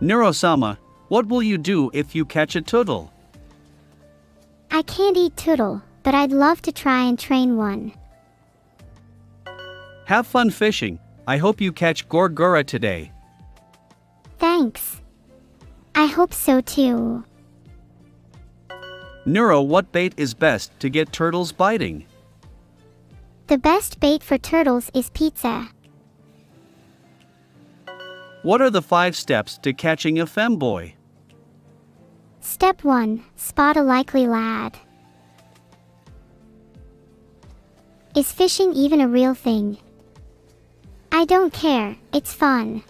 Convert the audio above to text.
Neurosama, what will you do if you catch a turtle? I can't eat turtle, but I'd love to try and train one. Have fun fishing. I hope you catch Gorgora today. Thanks. I hope so too. Neuro, what bait is best to get turtles biting? The best bait for turtles is pizza. What are the five steps to catching a femboy? Step 1 Spot a likely lad. Is fishing even a real thing? I don't care, it's fun.